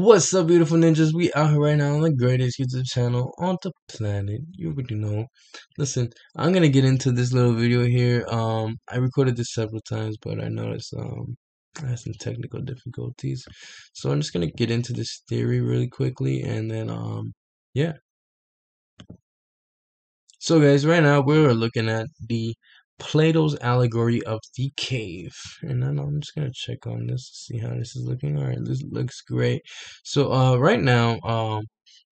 What's up, beautiful ninjas? We out here right now on the greatest YouTube channel on the planet. You already know. Listen, I'm gonna get into this little video here. Um, I recorded this several times, but I noticed um I had some technical difficulties, so I'm just gonna get into this theory really quickly, and then um yeah. So guys, right now we're looking at the Plato's allegory of the cave. And then I'm just gonna check on this to see how this is looking. All right, this looks great. So uh, right now, um,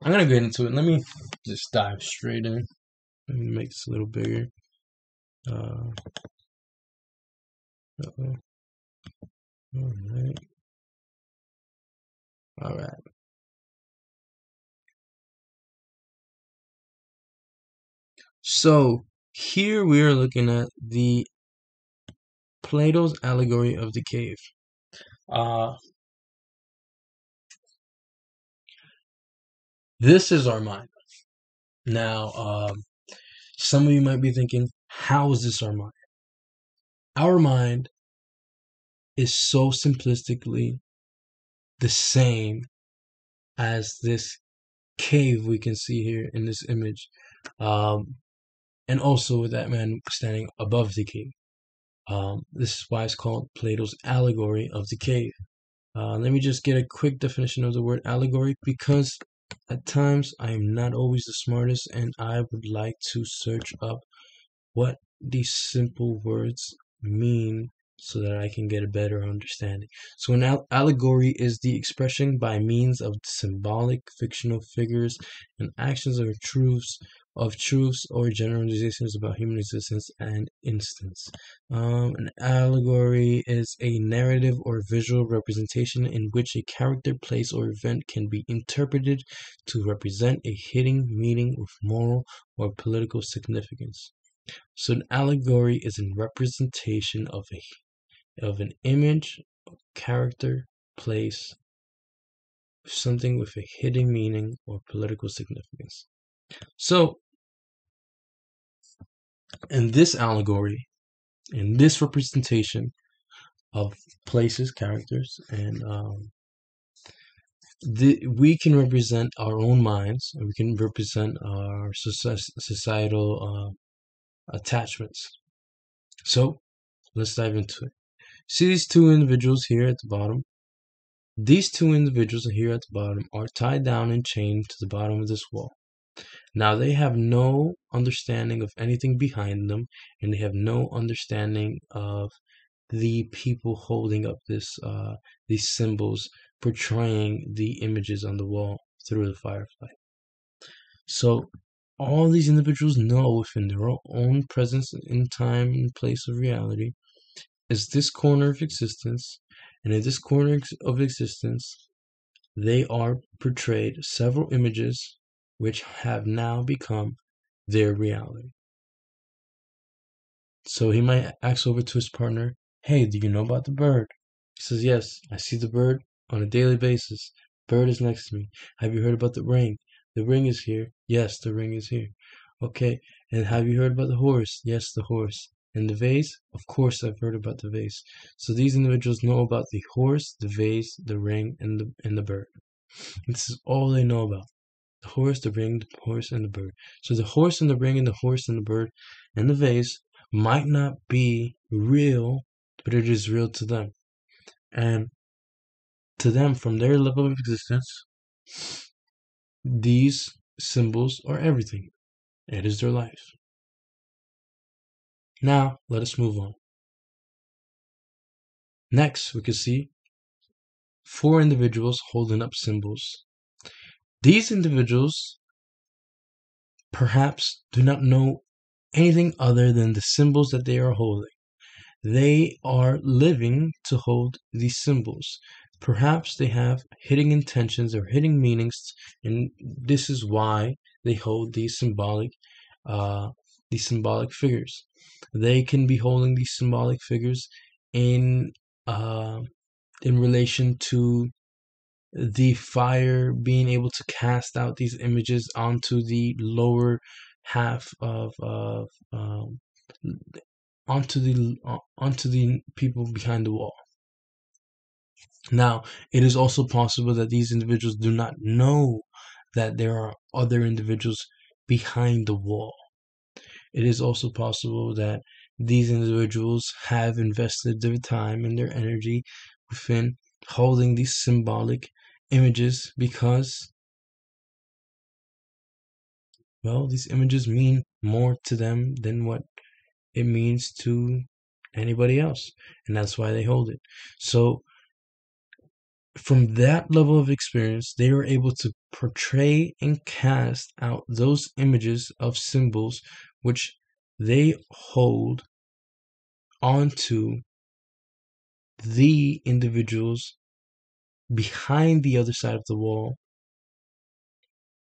I'm gonna get into it. Let me just dive straight in. Let me make this a little bigger. Uh, uh-oh. All right. All right. So here we are looking at the Plato's allegory of the cave. Uh, this is our mind. Now, um, some of you might be thinking, how is this our mind? Our mind is so simplistically the same as this cave we can see here in this image. Um, and also with that man standing above the cave. Um, this is why it's called Plato's allegory of the cave. Uh, let me just get a quick definition of the word allegory because at times I am not always the smartest and I would like to search up what these simple words mean so that I can get a better understanding. So, an allegory is the expression by means of symbolic fictional figures and actions or truths of truths or generalizations about human existence and instance. Um, an allegory is a narrative or visual representation in which a character, place, or event can be interpreted to represent a hidden meaning with moral or political significance. So, an allegory is a representation of a of an image, character, place, something with a hidden meaning or political significance. So, in this allegory, in this representation of places, characters, and um, the, we can represent our own minds, and we can represent our societal uh, attachments. So, let's dive into it. See these two individuals here at the bottom? These two individuals here at the bottom are tied down and chained to the bottom of this wall. Now they have no understanding of anything behind them, and they have no understanding of the people holding up this uh, these symbols portraying the images on the wall through the firefly. So all these individuals know within their own presence in time and place of reality is this corner of existence, and in this corner of existence, they are portrayed several images which have now become their reality. So he might ask over to his partner, Hey, do you know about the bird? He says, Yes, I see the bird on a daily basis. Bird is next to me. Have you heard about the ring? The ring is here. Yes, the ring is here. Okay, and have you heard about the horse? Yes, the horse. And the vase? Of course, I've heard about the vase. So these individuals know about the horse, the vase, the ring, and the and the bird. This is all they know about the horse, the ring, the horse, and the bird. So the horse and the ring and the horse and the bird and the vase might not be real, but it is real to them. And to them, from their level of existence, these symbols are everything. It is their life. Now, let us move on. Next, we can see four individuals holding up symbols these individuals perhaps do not know anything other than the symbols that they are holding. They are living to hold these symbols. Perhaps they have hidden intentions or hidden meanings, and this is why they hold these symbolic, uh, these symbolic figures. They can be holding these symbolic figures in uh, in relation to the fire being able to cast out these images onto the lower half of of um, onto the uh, onto the people behind the wall. Now, it is also possible that these individuals do not know that there are other individuals behind the wall. It is also possible that these individuals have invested their time and their energy within holding these symbolic images because well these images mean more to them than what it means to anybody else and that's why they hold it. So from that level of experience they are able to portray and cast out those images of symbols which they hold onto the individuals behind the other side of the wall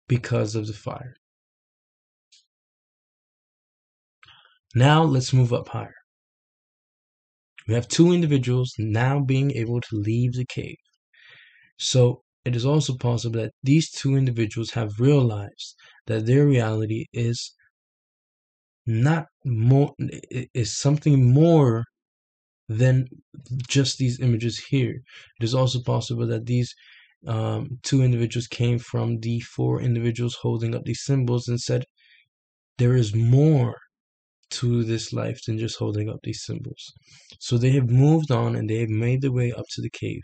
because of the fire. Now let's move up higher. We have two individuals now being able to leave the cave. So it is also possible that these two individuals have realized that their reality is not more is something more than just these images here. It is also possible that these um, two individuals came from the four individuals holding up these symbols and said, There is more to this life than just holding up these symbols. So they have moved on and they have made their way up to the cave.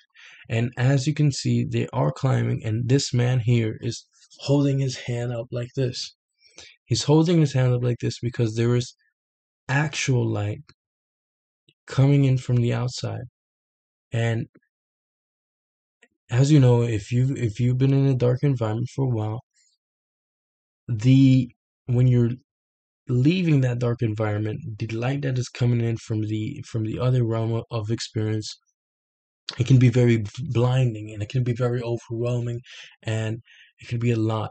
And as you can see, they are climbing, and this man here is holding his hand up like this. He's holding his hand up like this because there is actual light coming in from the outside. And as you know, if you if you've been in a dark environment for a while, the when you're leaving that dark environment, the light that is coming in from the from the other realm of experience, it can be very blinding and it can be very overwhelming, and it can be a lot.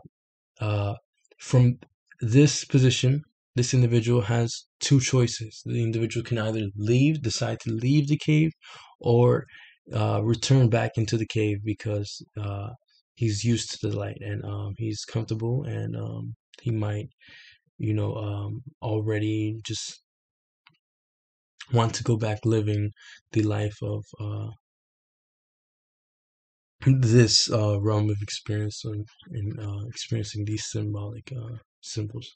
Uh, from this position, this individual has two choices. The individual can either leave, decide to leave the cave, or uh, return back into the cave because uh, he's used to the light and um, he's comfortable and um, he might, you know, um, already just want to go back living the life of uh, this uh, realm of experience and, and uh, experiencing these symbolic uh, symbols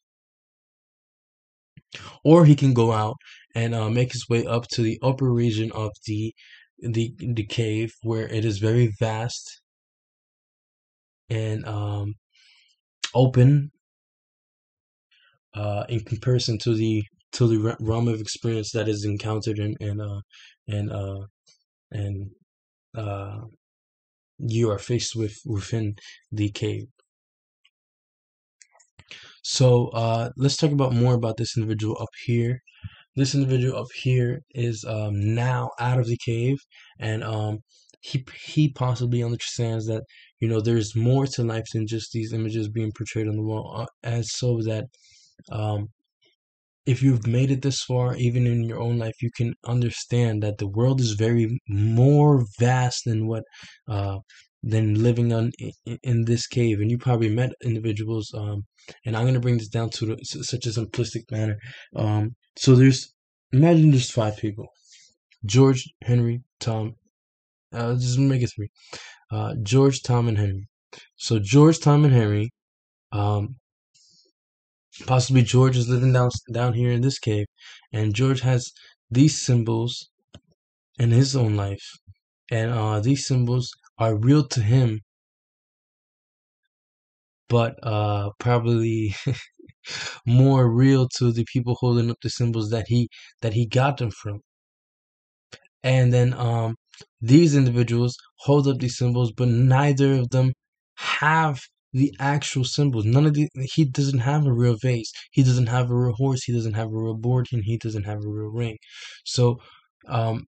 or he can go out and uh, make his way up to the upper region of the the the cave where it is very vast and um, open uh, in comparison to the to the realm of experience that is encountered in and uh, and uh, and uh, you are faced with within the cave. So uh, let's talk about more about this individual up here. This individual up here is um, now out of the cave, and um, he he possibly understands that you know there's more to life than just these images being portrayed on the wall, uh, as so that um, if you've made it this far, even in your own life, you can understand that the world is very more vast than what uh, than living on in, this cave. And you probably met individuals, um, and I'm gonna bring this down to the, such a simplistic manner. Um, so there's imagine there's five people: George, Henry, Tom. Uh, just make it three. Uh, George, Tom, and Henry. So George, Tom, and Henry. Um, possibly George is living down down here in this cave, and George has these symbols in his own life, and uh, these symbols are real to him, but uh, probably more real to the people holding up the symbols that he that he got them from. And then um, these individuals hold up these symbols, but neither of them have the actual symbols. None of the he doesn't have a real vase. He doesn't have a real horse. He doesn't have a real board, and he doesn't have a real ring. So um,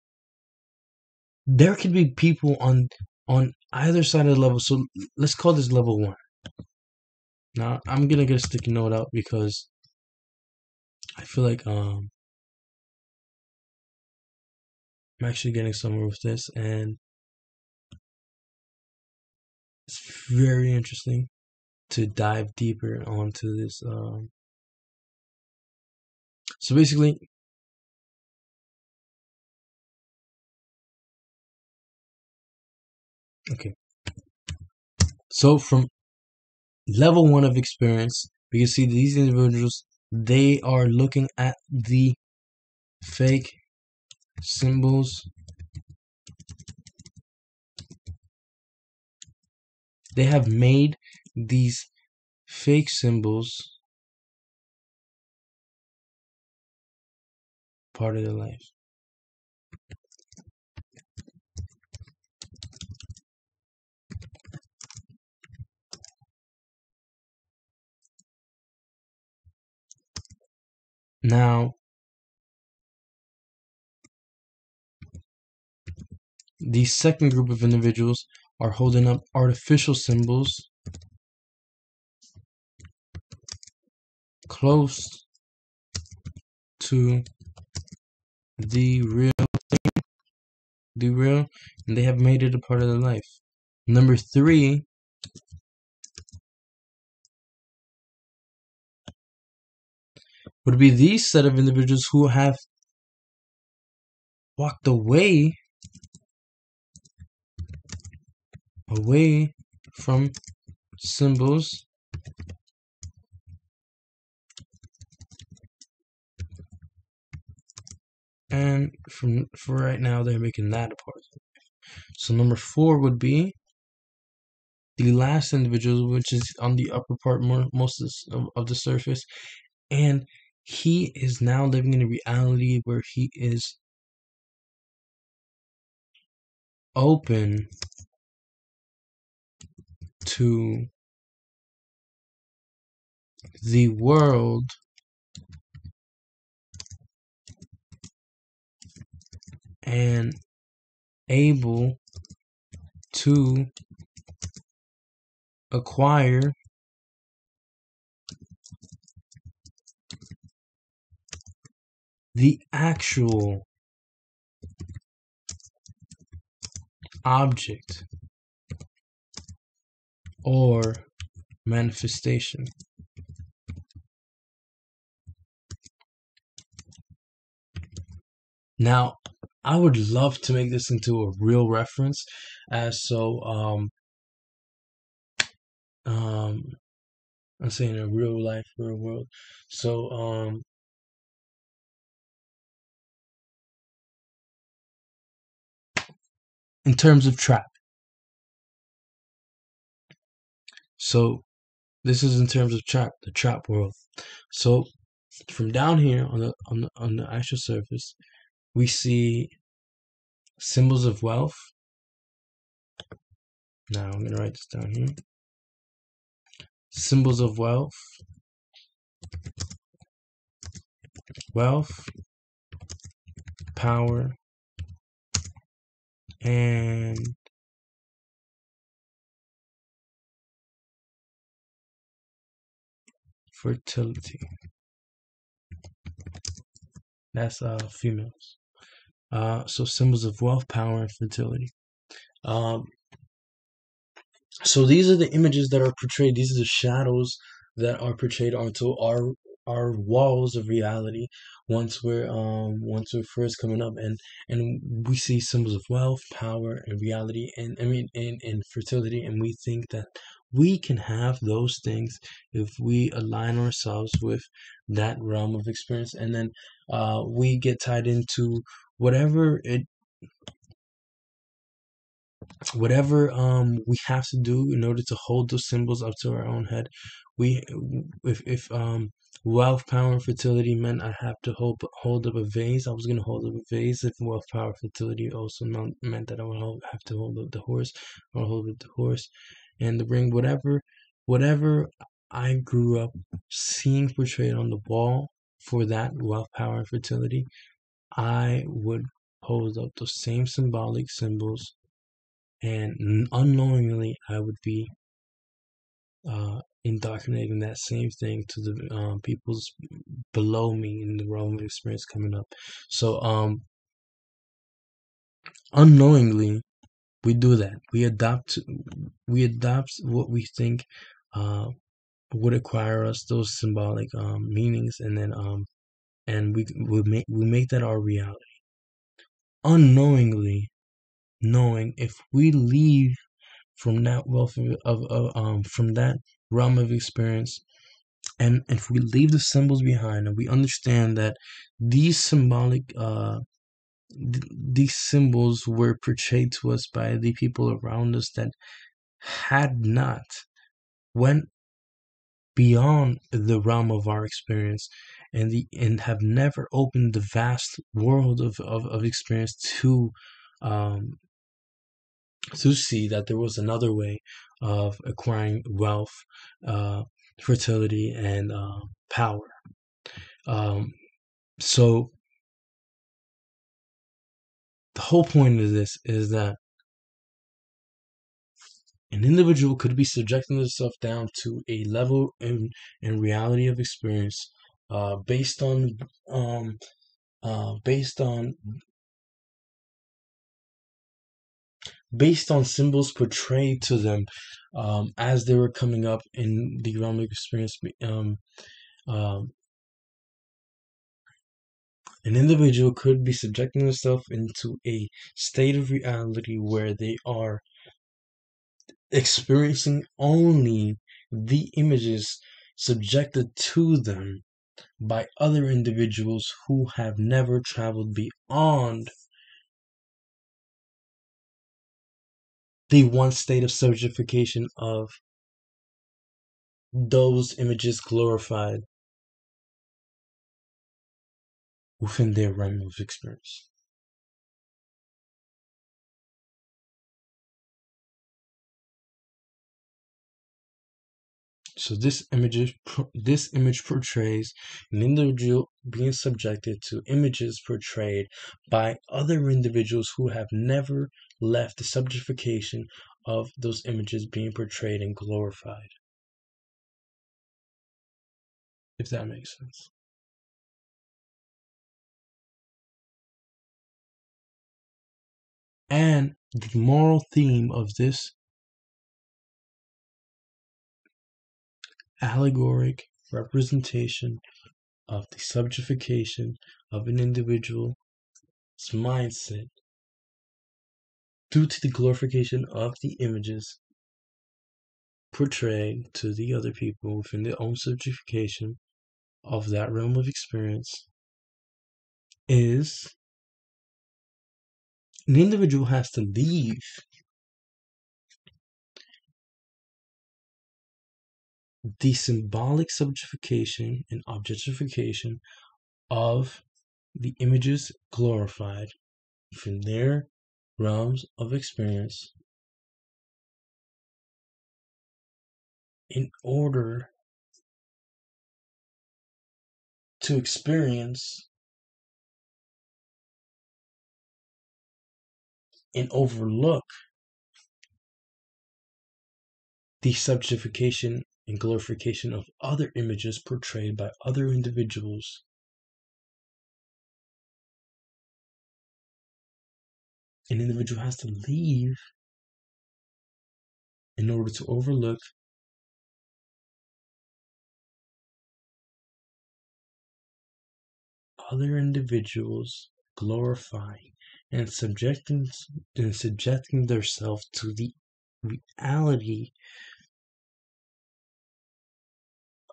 there could be people on on either side of the level. So let's call this level one. Now I'm gonna get a sticky note out because I feel like um I'm actually getting somewhere with this and it's very interesting to dive deeper onto this. Um, so basically, Okay. So from level one of experience, we can see these individuals, they are looking at the fake symbols. They have made these fake symbols part of their life. Now, the second group of individuals are holding up artificial symbols close to the real thing, the real, and they have made it a part of their life. Number three would be these set of individuals who have walked away away from symbols. And from for right now they're making that a part so number four would be the last individual which is on the upper part more, most of, of the surface and he is now living in a reality where he is open to the world and able to acquire the actual object or manifestation. Now, I would love to make this into a real reference, as so um um I'm saying a real life, real world. So um in terms of trap. So this is in terms of trap, the trap world. So from down here on the on the on the actual surface, we see symbols of wealth. Now I'm gonna write this down here. Symbols of wealth. Wealth, power, and fertility. That's uh females. Uh, so symbols of wealth, power, and fertility. Um, so these are the images that are portrayed. These are the shadows that are portrayed onto our our walls of reality once we're um once we're first coming up and and we see symbols of wealth power and reality and i mean and, and fertility and we think that we can have those things if we align ourselves with that realm of experience. And then uh we get tied into whatever it whatever um we have to do in order to hold those symbols up to our own head we if if um wealth power and fertility meant i have to hold hold up a vase i was going to hold up a vase. If wealth power fertility also meant that i would have to hold up the horse or hold up the horse and the ring. Whatever whatever i grew up seeing portrayed on the wall for that wealth power and fertility i would hold up those same symbolic symbols and unknowingly I would be uh, indoctrinating that same thing to the um, people's below me in the realm of experience coming up. So, um, unknowingly, we do that. We adopt, we adopt what we think uh, would acquire us those symbolic um, meanings, and then um, and we we make we make that our reality. Unknowingly, knowing if we leave from that wealth of, of, of um from that realm of experience. And if we leave the symbols behind and we understand that these symbolic uh th- these symbols were portrayed to us by the people around us that had not went beyond the realm of our experience and the and have never opened the vast world of, of, of experience to um to see that there was another way of acquiring wealth uh fertility and uh, power. Um so the whole point of this is that an individual could be subjecting themselves down to a level in, in reality of experience uh, based on um, uh, based on based on symbols portrayed to them um, as they were coming up in the of experience um, um, an individual could be subjecting themselves into a state of reality where they are experiencing only the images subjected to them by other individuals who have never traveled beyond the one state of subjectification of those images glorified within their realm of experience. So this image this image portrays an individual being subjected to images portrayed by other individuals who have never left the subjectification of those images being portrayed and glorified. If that makes sense. And the moral theme of this allegoric representation of the subjectification of an individual's mindset due to the glorification of the images portrayed to the other people within their own subjectification of that realm of experience is an individual has to leave the symbolic subjectification and objectification of the images glorified from their realms of experience in order to experience and overlook the subjectification and glorification of other images portrayed by other individuals. An individual has to leave in order to overlook other individuals glorifying and subjecting and subjecting themselves to the reality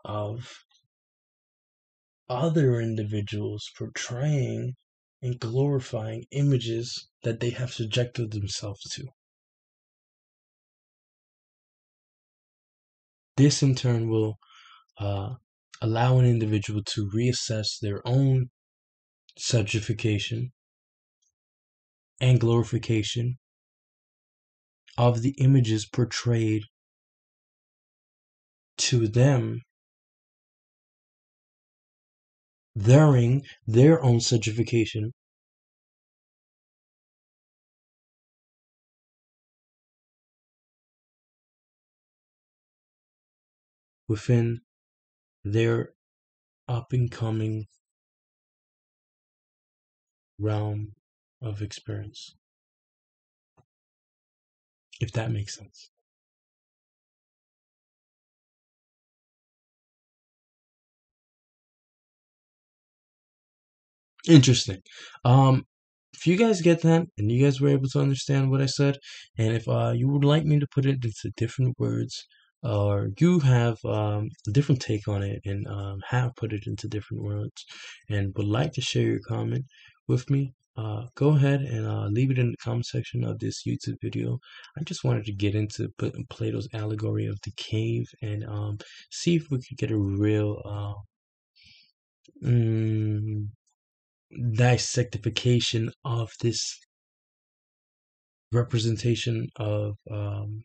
of other individuals portraying and glorifying images that they have subjected themselves to. This in turn will uh, allow an individual to reassess their own subjectification and glorification of the images portrayed to them during their own subjectification within their up and coming realm of experience. If that makes sense. Interesting. Um, if you guys get that and you guys were able to understand what I said, and if uh, you would like me to put it into different words, or you have um, a different take on it and um, have put it into different words, and would like to share your comment with me, uh, go ahead and uh, leave it in the comment section of this YouTube video. I just wanted to get into Plato's allegory of the cave and um, see if we could get a real uh, mm, dissectification of this representation of um,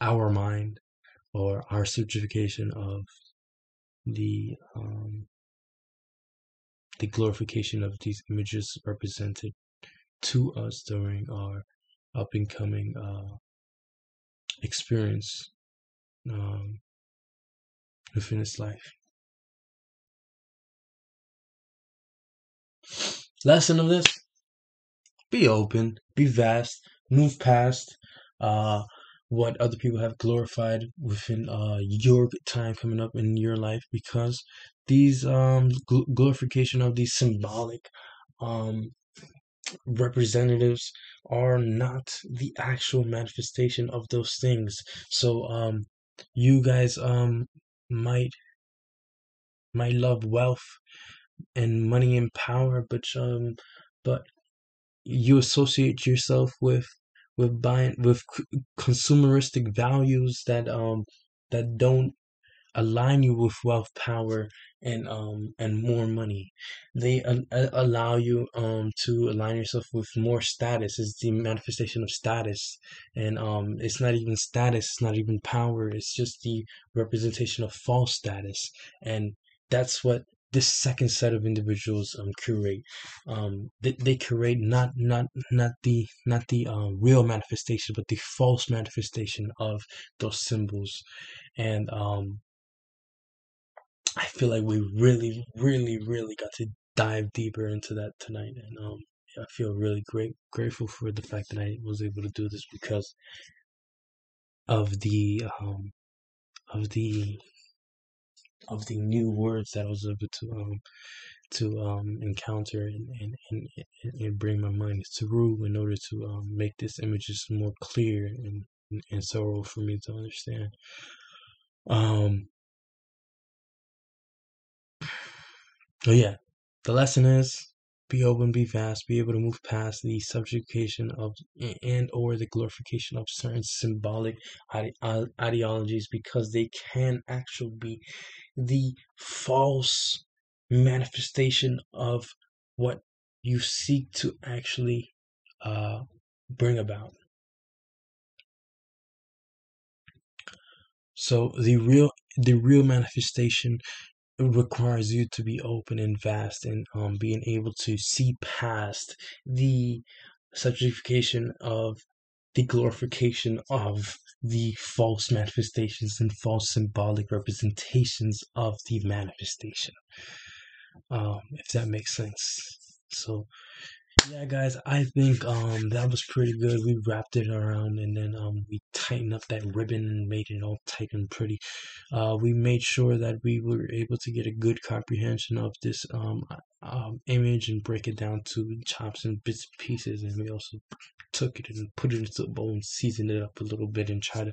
our mind or our certification of the um, the glorification of these images represented to us during our up and coming uh, experience um, within this life. Lesson of this be open, be vast, move past uh, what other people have glorified within uh, your time coming up in your life because these um, gl- glorification of these symbolic um, representatives are not the actual manifestation of those things. So um, you guys um, might might love wealth and money and power, but um, but you associate yourself with with buying with consumeristic values that um that don't align you with wealth, power, and um and more money. They allow you um to align yourself with more status. It's the manifestation of status, and um it's not even status. It's not even power. It's just the representation of false status, and that's what this second set of individuals um curate um they, they curate not not not the not the uh, real manifestation but the false manifestation of those symbols. And um i feel like we really really really got to dive deeper into that tonight. And um i feel really great grateful for the fact that i was able to do this because of the um of the of the new words that I was able to um, to um, encounter and, and, and, and bring my mind through in order to um, make this image just more clear and, and thorough for me to understand. Um, oh yeah, the lesson is be open, be vast, be able to move past the subjugation of and or the glorification of certain symbolic ide- ideologies because they can actually be the false manifestation of what you seek to actually uh, bring about. So the real the real manifestation requires you to be open and vast and um, being able to see past the subjectification of the glorification of the false manifestations and false symbolic representations of the manifestation. Um, if that makes sense. So yeah, guys, I think um that was pretty good. We wrapped it around and then um we tightened up that ribbon and made it all tight and pretty. Uh, we made sure that we were able to get a good comprehension of this um, um image and break it down to chops and bits and pieces, and we also took it and put it into a bowl and seasoned it up a little bit and try to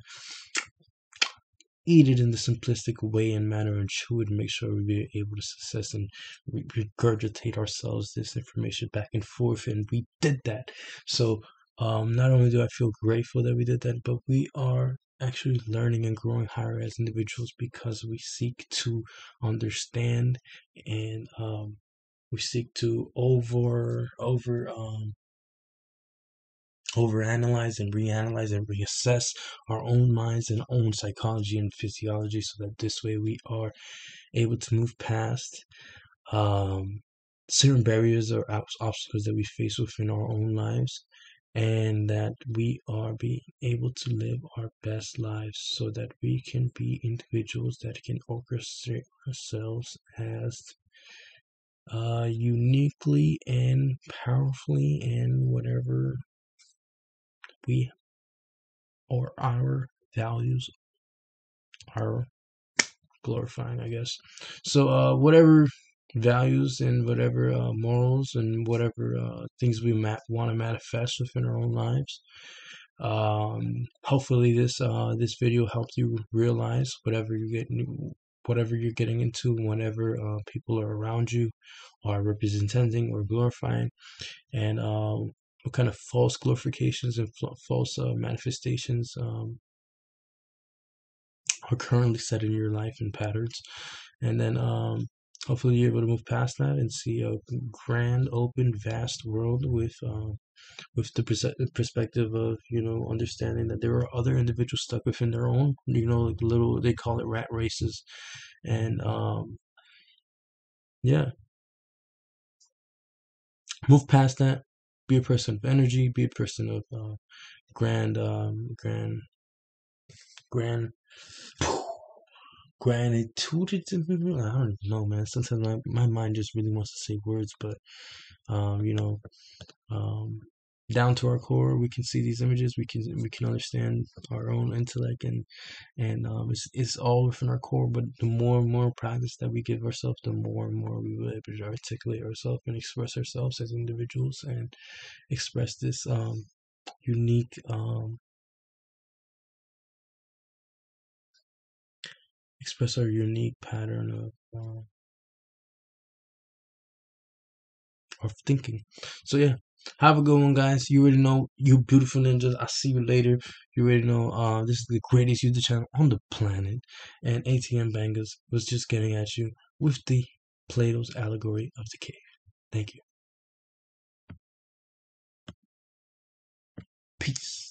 eat it in the simplistic way and manner and chew it and make sure we are able to success and regurgitate ourselves this information back and forth and we did that. So um, not only do i feel grateful that we did that but we are actually learning and growing higher as individuals because we seek to understand and um, we seek to over over um, overanalyze and reanalyze and reassess our own minds and own psychology and physiology so that this way we are able to move past um, certain barriers or obstacles that we face within our own lives and that we are being able to live our best lives so that we can be individuals that can orchestrate ourselves as uh, uniquely and powerfully and whatever we or our values are glorifying, I guess. So, uh, whatever values and whatever uh, morals and whatever uh, things we ma- want to manifest within our own lives. Um, hopefully, this uh, this video helped you realize whatever you get, whatever you're getting into, whenever uh, people are around you, are representing or glorifying, and um, what kind of false glorifications and false uh, manifestations um, are currently set in your life and patterns, and then um, hopefully you're able to move past that and see a grand, open, vast world with um, with the perspective of you know understanding that there are other individuals stuck within their own you know like little they call it rat races. And um yeah. Move past that be a person of energy be a person of uh, grand um grand grand gratitude i don't know man. Sometimes my, my mind just really wants to say words but um you know um down to our core we can see these images we can we can understand our own intellect and and um, it's, it's all within our core but the more and more practice that we give ourselves the more and more we will able to articulate ourselves and express ourselves as individuals and express this um, unique um, express our unique pattern of uh, of thinking. So yeah have a good one, guys. You already know, you beautiful ninjas. I'll see you later. You already know, uh, this is the greatest YouTube channel on the planet. And ATM Bangaz was just getting at you with the Plato's allegory of the cave. Thank you. Peace.